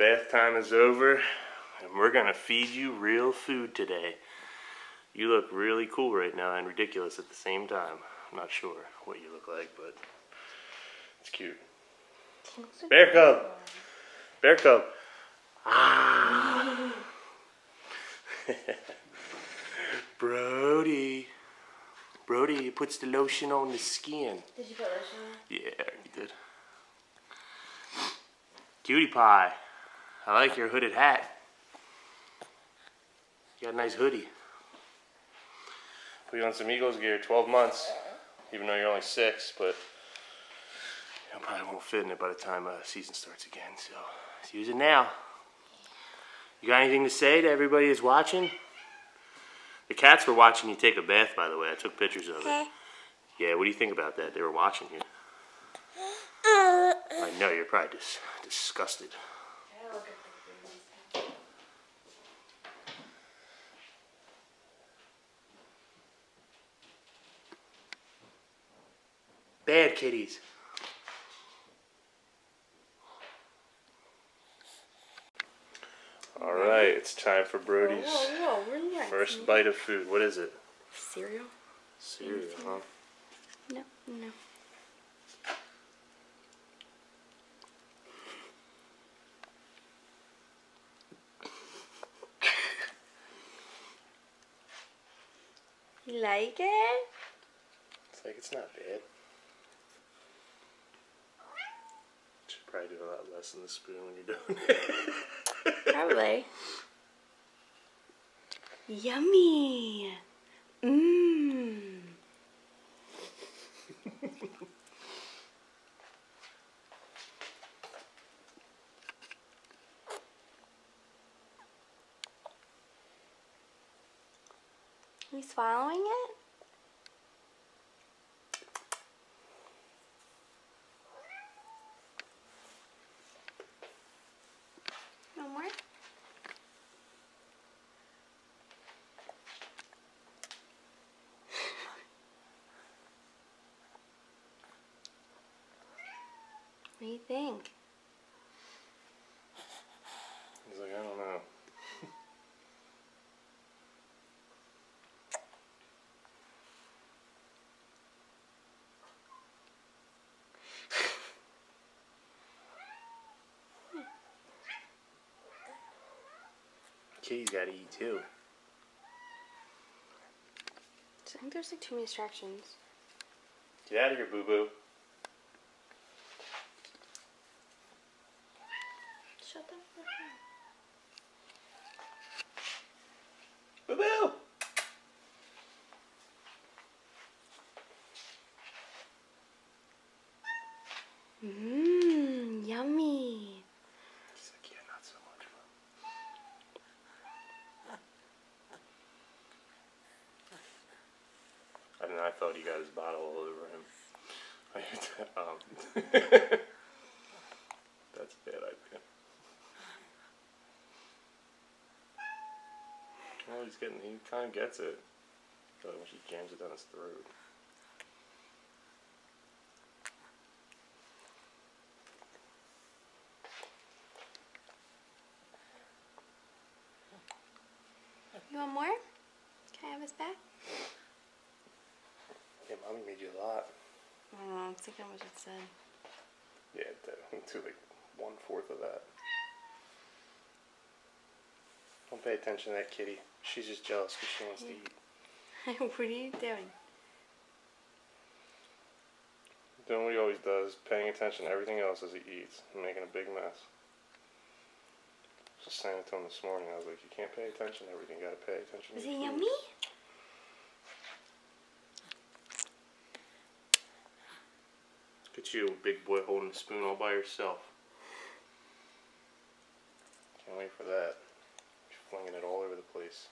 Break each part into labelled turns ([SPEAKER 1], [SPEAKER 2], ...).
[SPEAKER 1] bath time is over, and we're gonna feed you real food today. You look really cool right now and ridiculous at the same time. I'm not sure what you look like, but it's cute. Bear cub! Bear cub! Ah! Brody. Brody puts the lotion on the skin.
[SPEAKER 2] Did you put lotion on?
[SPEAKER 1] Yeah, you did. Cutie pie. I like your hooded hat. You got a nice hoodie. Put you on some Eagles gear, 12 months, even though you're only six, but you probably won't fit in it by the time uh, season starts again, so let's use it now. You got anything to say to everybody that's watching? The cats were watching you take a bath, by the way. I took pictures of it. Yeah, what do you think about that? They were watching you. I know, you're probably dis- disgusted.
[SPEAKER 2] Yeah, look at the green.
[SPEAKER 1] Bad kitties. All right, it's time for Brody's
[SPEAKER 2] Whoa, whoa, relax.
[SPEAKER 1] first bite of food. What is it?
[SPEAKER 2] Cereal?
[SPEAKER 1] Cereal, huh?
[SPEAKER 2] No, no. You like it?
[SPEAKER 1] It's like it's not bad. Probably do a lot less in the spoon when you're doing it.
[SPEAKER 2] Probably. Yummy. Mmm. You swallowing it? No more? What do you think?
[SPEAKER 1] He's like, I don't know. Kitty's gotta eat too.
[SPEAKER 2] I think there's like too many distractions.
[SPEAKER 1] Get out of here, boo boo.
[SPEAKER 2] Shut the fuck up.
[SPEAKER 1] Boo boo!
[SPEAKER 2] Mmm, yummy.
[SPEAKER 1] He's like, yeah, not so much, Mom. I don't know, I thought he got his bottle all over him. um, that's a bad idea. Well, he's getting, he kind of gets it. But when she jams it down his throat.
[SPEAKER 2] You want more? Can I have his back?
[SPEAKER 1] Yeah, mommy made you a lot.
[SPEAKER 2] I don't know. I'm thinking how much it said.
[SPEAKER 1] Yeah, to, to like one fourth of that. Don't pay attention to that kitty. She's just jealous because she wants to eat.
[SPEAKER 2] what are you doing?
[SPEAKER 1] Doing what he always does, paying attention to everything else as he eats, and making a big mess. Just saying it to him this morning. I was like, you can't pay attention to everything. You gotta pay attention.
[SPEAKER 2] Is
[SPEAKER 1] to
[SPEAKER 2] it
[SPEAKER 1] your
[SPEAKER 2] yummy?
[SPEAKER 1] foods." Look at you, big boy, holding the spoon all by yourself. Can't wait for that. Flinging it all over the place.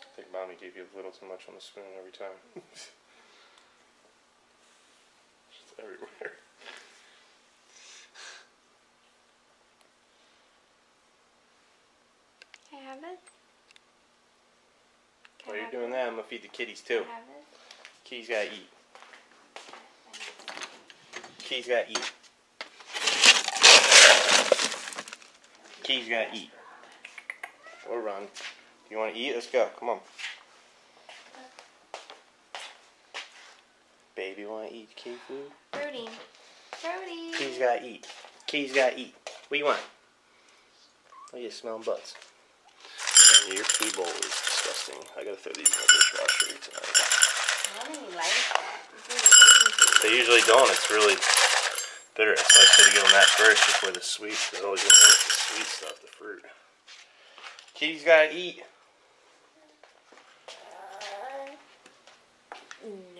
[SPEAKER 1] I think mommy gave you a little too much on the spoon every time. Just everywhere.
[SPEAKER 2] Can I have it? Can
[SPEAKER 1] While
[SPEAKER 2] I
[SPEAKER 1] you're
[SPEAKER 2] have
[SPEAKER 1] doing
[SPEAKER 2] it?
[SPEAKER 1] that, I'm gonna feed the kitties too.
[SPEAKER 2] Can I have it?
[SPEAKER 1] Kitties gotta eat. Key's gotta eat. Key's gotta eat. Or run. You wanna eat? Let's go. Come on. Baby wanna eat key food?
[SPEAKER 2] Brody. Brody.
[SPEAKER 1] Key's gotta eat. Key's gotta eat. What do you want? Oh, you're smelling butts. And your food bowl is disgusting. I gotta throw these in the dishwasher tonight.
[SPEAKER 2] I don't really like it.
[SPEAKER 1] They usually don't. It's really bitter. Why I to give them that first before the sweet. Because always gonna want the sweet stuff, the fruit. Kitty's gotta eat.
[SPEAKER 2] Uh, no, no.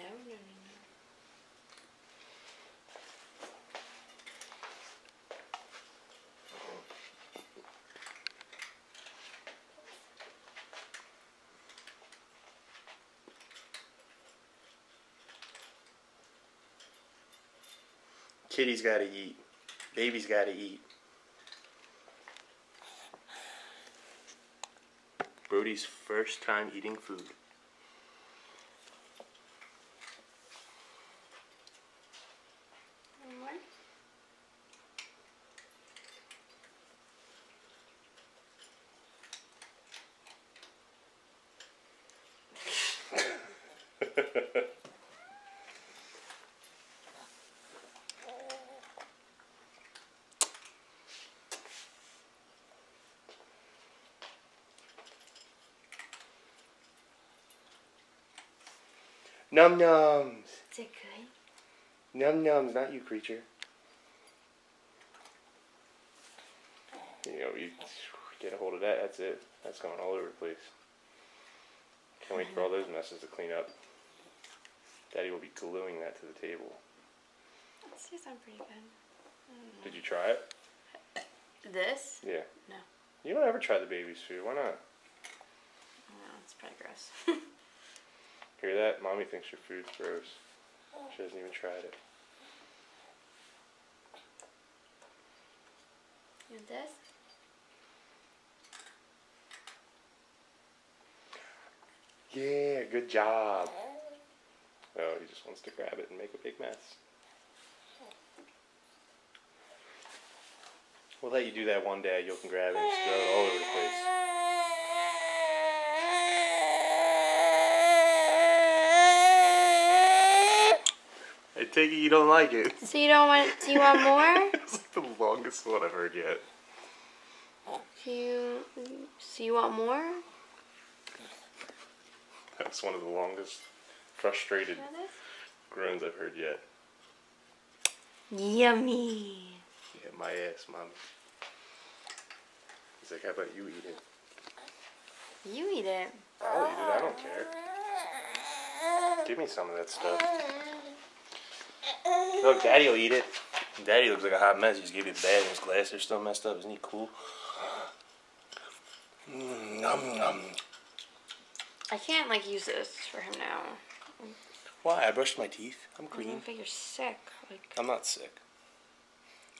[SPEAKER 1] Kitty's gotta eat. Baby's gotta eat. Brody's first time eating food.
[SPEAKER 2] One more?
[SPEAKER 1] Num nums.
[SPEAKER 2] Is it good?
[SPEAKER 1] Num nums, not you, creature. You know, you get a hold of that, that's it. That's going all over the place. Can't wait for all those messes to clean up. Daddy will be gluing that to the table.
[SPEAKER 2] This tastes sound pretty good. Know.
[SPEAKER 1] Did you try it?
[SPEAKER 2] This?
[SPEAKER 1] Yeah.
[SPEAKER 2] No.
[SPEAKER 1] You don't ever try the baby's food. Why not?
[SPEAKER 2] No, it's probably gross.
[SPEAKER 1] Hear that? Mommy thinks your food's gross. She hasn't even tried it.
[SPEAKER 2] you want this?
[SPEAKER 1] Yeah, good job. Oh, he just wants to grab it and make a big mess. We'll let you do that one day. You will can grab it and just throw it all over the place. I take it you don't like it.
[SPEAKER 2] So you don't want? Do you want more?
[SPEAKER 1] it's like the longest one I've heard yet.
[SPEAKER 2] Do you? So you want more?
[SPEAKER 1] That's one of the longest frustrated
[SPEAKER 2] You want this?
[SPEAKER 1] groans I've heard yet.
[SPEAKER 2] Yummy.
[SPEAKER 1] Yeah, my ass, mommy. He's like, how about you eat it?
[SPEAKER 2] You eat it.
[SPEAKER 1] I'll eat it. I don't care. Give me some of that stuff. Look, Daddy will eat it. Daddy looks like a hot mess. He just gave you a bag and his glasses are still messed up. Isn't he cool? Mm, nom, nom.
[SPEAKER 2] I can't like use this for him now.
[SPEAKER 1] Why? I brushed my teeth. I'm
[SPEAKER 2] I
[SPEAKER 1] clean.
[SPEAKER 2] don't think you're sick. Like,
[SPEAKER 1] I'm not sick.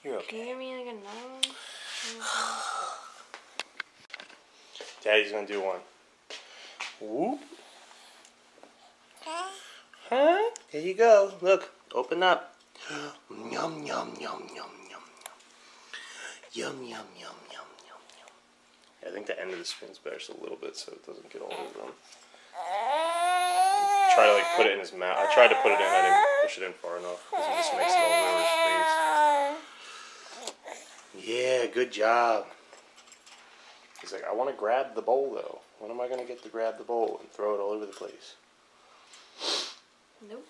[SPEAKER 1] You're
[SPEAKER 2] can you
[SPEAKER 1] okay.
[SPEAKER 2] give me like another one?
[SPEAKER 1] Daddy's gonna do one. Whoop. Huh? Here you go. Look, open up. Yum yum yum yum yum yum. Yum yum yum yum yum yum. I think the end of the spoon's better just a little bit so it doesn't get all over him. Try to like put it in his mouth. I tried to put it in. I didn't push it in far enough because it just makes it all over his face. Yeah, good job. He's like, I want to grab the bowl though. When am I gonna get to grab the bowl and throw it all over the place?
[SPEAKER 2] Nope.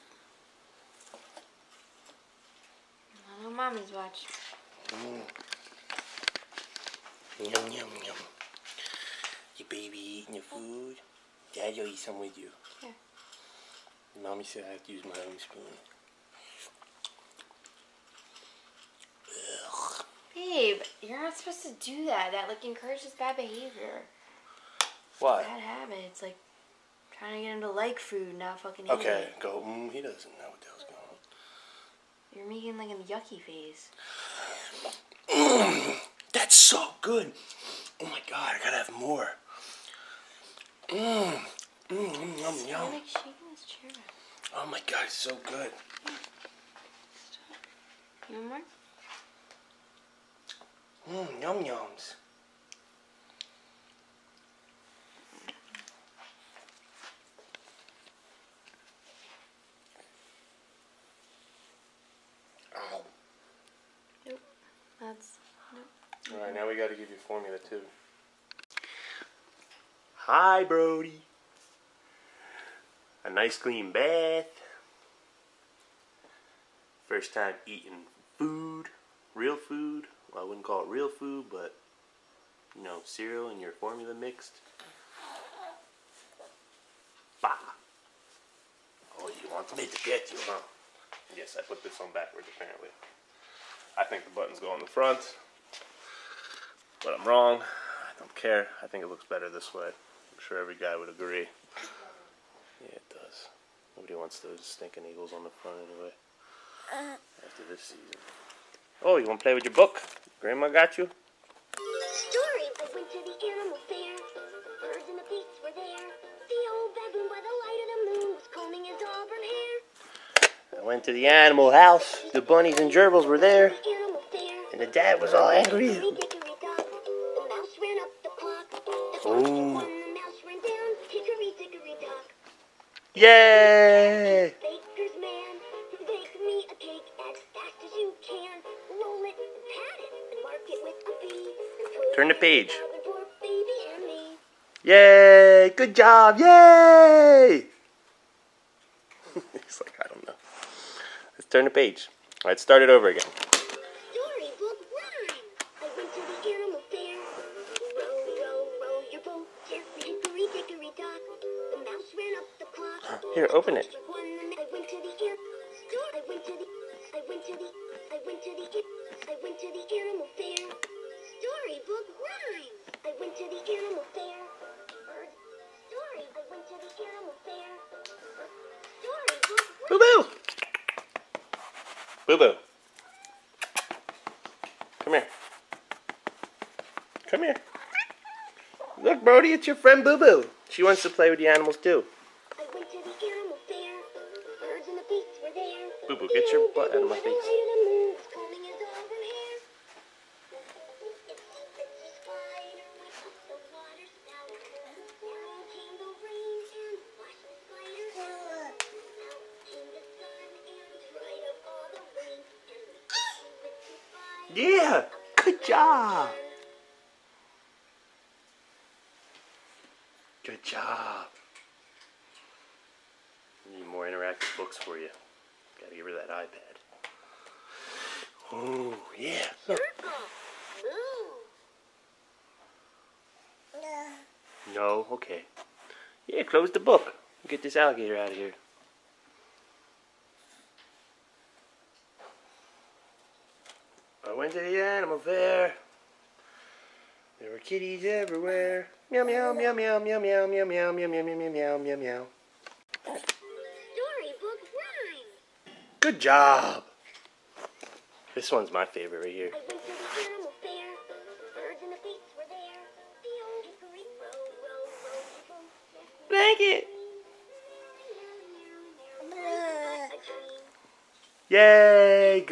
[SPEAKER 2] I know mommy's watch.
[SPEAKER 1] Mm. Yum yum yum. Your baby eating your food. Dad, you'll eat some with you.
[SPEAKER 2] Here.
[SPEAKER 1] Mommy said I have to use my own spoon. Ugh.
[SPEAKER 2] Babe, you're not supposed to do that. That like encourages bad behavior.
[SPEAKER 1] What?
[SPEAKER 2] Bad habits. Like trying to get him to like food, not fucking eat
[SPEAKER 1] Okay,
[SPEAKER 2] it.
[SPEAKER 1] go. Mm, he doesn't know what the hell's going
[SPEAKER 2] You're making like a yucky face.
[SPEAKER 1] That's so good. Oh my god, I gotta have more. Mmm. Mmm, yum,
[SPEAKER 2] You're
[SPEAKER 1] yum.
[SPEAKER 2] like shaking this chair.
[SPEAKER 1] Oh my god, it's so good.
[SPEAKER 2] You want more?
[SPEAKER 1] Mmm, yum yums.
[SPEAKER 2] That's.
[SPEAKER 1] All right, now we got to give you formula too. Hi, Brody. A nice clean bath. First time eating food, real food. Well, I wouldn't call it real food, but you know, cereal and your formula mixed. Bah. Oh, you want me to get you, huh? Yes, I put this on backwards apparently. I think the buttons go on the front. But I'm wrong. I don't care. I think it looks better this way. I'm sure every guy would agree. Yeah, it does. Nobody wants those stinking eagles on the front anyway. Uh. After this season. Oh, you want to play with your book? Grandma got you?
[SPEAKER 3] I went to the animal
[SPEAKER 1] house. The bunnies and gerbils were there. And the dad was all angry. Ooh. Yay! Turn the page. Yay! Good job! Yay! Turn the page. All right, start it over again. Here, open
[SPEAKER 3] I
[SPEAKER 1] Look, Brody, it's your friend Boo Boo. She wants to play with the animals too.
[SPEAKER 3] I went to the animal fair. Birds and the beasts were there.
[SPEAKER 1] Boo Boo, get your butt out of my face. Gotta give her that iPad. Oh, yeah. Look. No, okay. Yeah, close the book. Get this alligator out of here. I went to the animal fair. There were kitties everywhere. Meow meow meow meow meow meow meow meow meow meow meow meow meow meow.
[SPEAKER 3] Storybook rhyme.
[SPEAKER 1] Good job. This one's my favorite right here.
[SPEAKER 3] I went to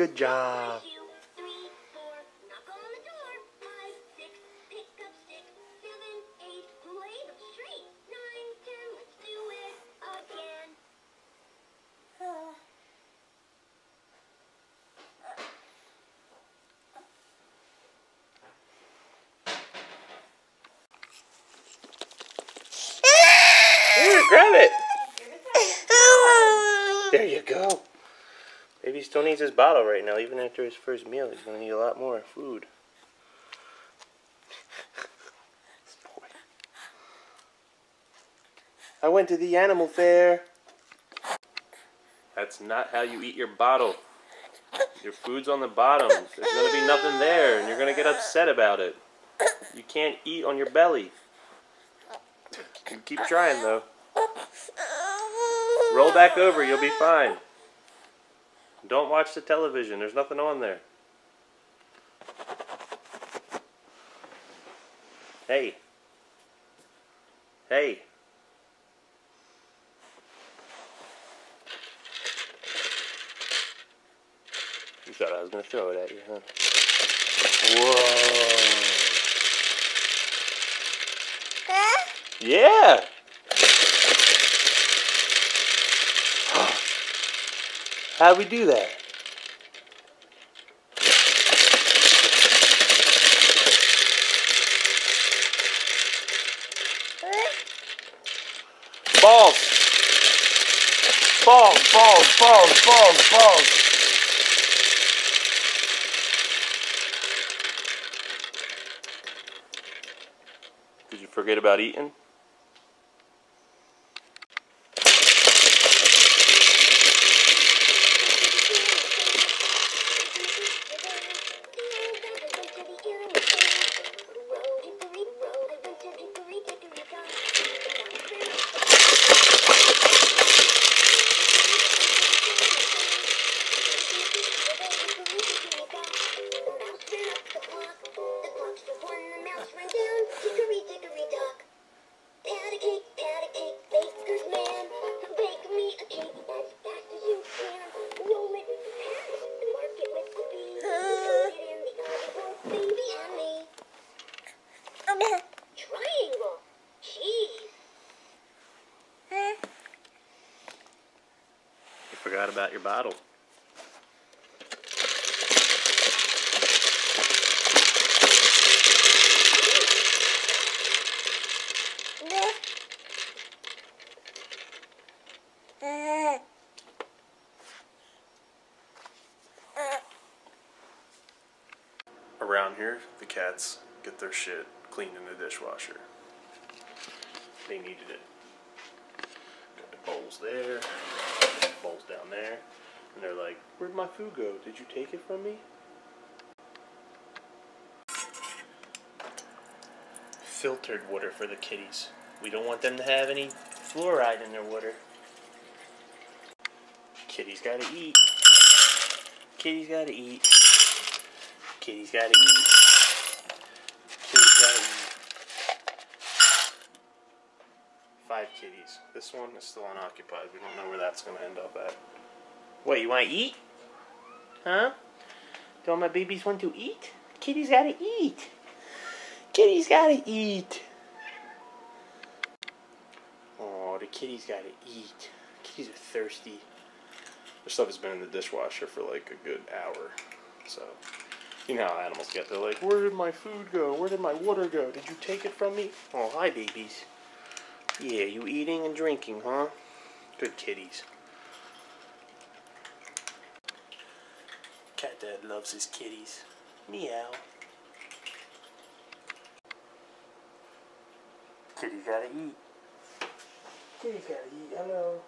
[SPEAKER 3] the There
[SPEAKER 1] you go. Baby still needs his bottle right now. Even after his first meal, he's gonna need a lot more food. This boy. I went to the animal fair. That's not how you eat your bottle. Your food's on the bottom. There's gonna be nothing there, and you're gonna get upset about it. You can't eat on your belly. You Keep trying though. Roll back over, you'll be fine. Don't watch the television, there's nothing on there. Hey. Hey. You thought I was gonna throw it at you, huh? Whoa. Yeah. How'd we do that? Balls. Balls, balls, balls, balls, balls. Did you forget about eating? About your bottle.
[SPEAKER 4] Around here, the cats get their shit cleaned in the dishwasher.
[SPEAKER 1] They needed it. Got the bowls there, bowls down there, and they're like, "Where'd my food go? Did you take it from me?" Filtered water for the kitties. We don't want them to have any fluoride in their water. Kitties gotta eat. Kitties gotta eat. Kitties gotta eat. Kitties gotta eat. Five kitties. This one is still unoccupied. We don't know where that's gonna end up at. What, you wanna eat? Huh? Do all my babies want to eat? Kitties gotta eat. Kitties gotta eat. Oh, the kitties gotta eat. Kitties are thirsty.
[SPEAKER 4] Their stuff has been in the dishwasher for like a good hour. So, you know how animals get. They're like,
[SPEAKER 1] Where did my food go? Where did my water go? Did you take it from me? Oh, hi, babies. Yeah, you eating and drinking, huh? Good kitties. Cat Dad loves his kitties. Meow. Kitties gotta eat. Kitties gotta eat. Hello.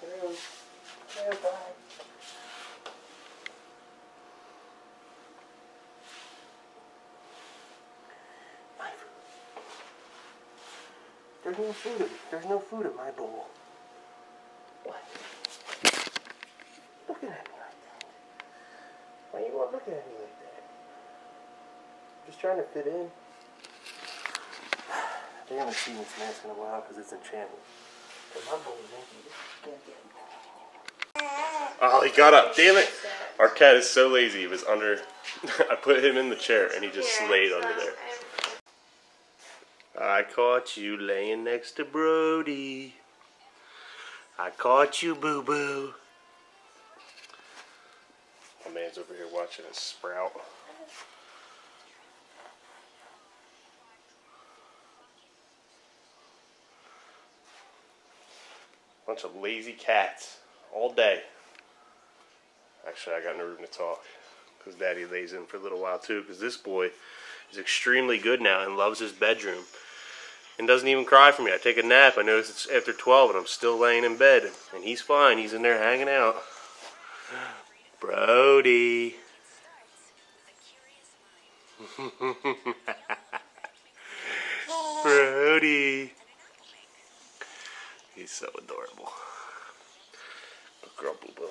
[SPEAKER 1] Hello. Hello, bye. There's no food. In, there's no food in my bowl. What? Looking at me like that. Why you all looking at me like that? Just trying to fit in. They haven't seen this mask in a while because it's enchanted. But my bowl is empty. Can't get it.
[SPEAKER 4] oh, he got up. Damn it. Our cat is so lazy. He was under. I put him in the chair and he just laid under there.
[SPEAKER 1] I caught you laying next to Brody. I caught you, boo boo.
[SPEAKER 4] My man's over here watching us sprout. Bunch of lazy cats all day. Actually, I got no room to talk because Daddy lays in for a little while too. Because this boy
[SPEAKER 1] is extremely good now and loves his bedroom. And doesn't even cry for me. I take a nap. I notice it's after 12 and I'm still laying in bed. And he's fine. He's in there hanging out. Brody. Brody. He's so adorable. Boo Boo.